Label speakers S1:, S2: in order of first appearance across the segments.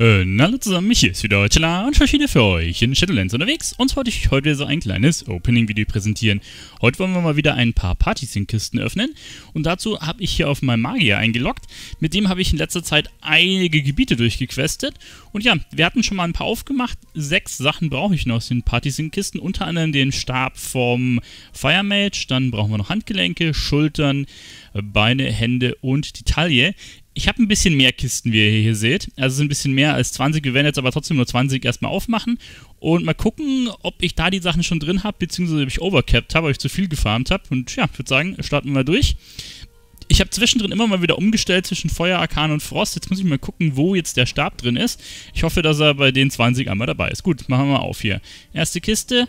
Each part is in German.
S1: Äh, hallo zusammen, hier ist wieder Chilla und ich wieder für euch in Shadowlands unterwegs und wollte ich heute so ein kleines Opening-Video präsentieren. Heute wollen wir mal wieder ein paar Partysync-Kisten öffnen und dazu habe ich hier auf meinem Magier eingeloggt. Mit dem habe ich in letzter Zeit einige Gebiete durchgequestet und ja, wir hatten schon mal ein paar aufgemacht. Sechs Sachen brauche ich noch aus den Partysync-Kisten, unter anderem den Stab vom Fire Mage, dann brauchen wir noch Handgelenke, Schultern, Beine, Hände und die Taille. Ich habe ein bisschen mehr Kisten, wie ihr hier seht. Also es sind ein bisschen mehr als 20. Wir werden jetzt aber trotzdem nur 20 erstmal aufmachen und mal gucken, ob ich da die Sachen schon drin habe, beziehungsweise ob ich overcapped habe, ob ich zu viel gefarmt habe. Und ja, ich würde sagen, starten wir mal durch. Ich habe zwischendrin immer mal wieder umgestellt zwischen Feuer, Arkan und Frost. Jetzt muss ich mal gucken, wo jetzt der Stab drin ist. Ich hoffe, dass er bei den 20 einmal dabei ist. Gut, machen wir mal auf hier. Erste Kiste.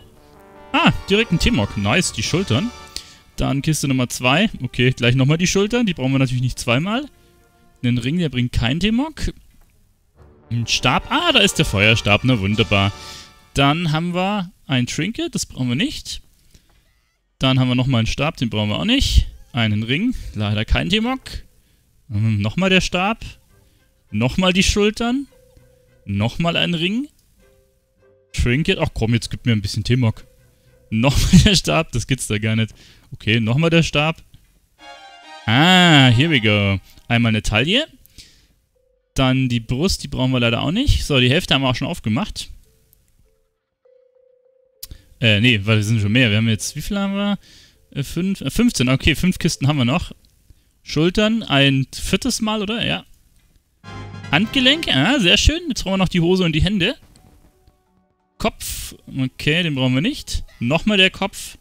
S1: Ah, direkt ein T-Mog. Nice, die Schultern. Dann Kiste Nummer 2. Okay, gleich nochmal die Schultern. Die brauchen wir natürlich nicht zweimal. Einen Ring, der bringt kein Demok. Ein Stab. Ah, da ist der Feuerstab. Na, wunderbar. Dann haben wir ein Trinket. Das brauchen wir nicht. Dann haben wir nochmal einen Stab. Den brauchen wir auch nicht. Einen Ring. Leider kein Demok. Ähm, nochmal der Stab. Nochmal die Schultern. Nochmal ein Ring. Trinket. Ach komm, jetzt gib mir ein bisschen Timok. Nochmal der Stab. Das gibt's da gar nicht. Okay, nochmal der Stab. Ah, here we go. Einmal eine Taille. Dann die Brust, die brauchen wir leider auch nicht. So, die Hälfte haben wir auch schon aufgemacht. Äh, nee, weil wir sind schon mehr. Wir haben jetzt, wie viel haben wir? Äh, fünf, äh, 15, okay, fünf Kisten haben wir noch. Schultern, ein viertes Mal, oder? Ja. Handgelenk, ah, sehr schön. Jetzt brauchen wir noch die Hose und die Hände. Kopf, okay, den brauchen wir nicht. Nochmal der Kopf.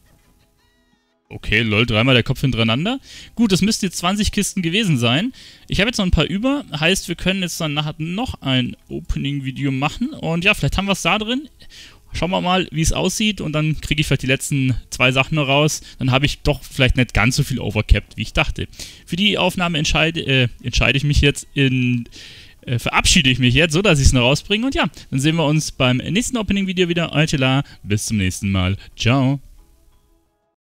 S1: Okay, lol, dreimal der Kopf hintereinander. Gut, das müsste jetzt 20 Kisten gewesen sein. Ich habe jetzt noch ein paar über. Heißt, wir können jetzt dann nachher noch ein Opening-Video machen. Und ja, vielleicht haben wir es da drin. Schauen wir mal, wie es aussieht. Und dann kriege ich vielleicht die letzten zwei Sachen noch raus. Dann habe ich doch vielleicht nicht ganz so viel overcapped, wie ich dachte. Für die Aufnahme entscheide, äh, entscheide ich mich jetzt in... Äh, verabschiede ich mich jetzt, so dass ich es noch rausbringe. Und ja, dann sehen wir uns beim nächsten Opening-Video wieder. Altela, bis zum nächsten Mal. Ciao.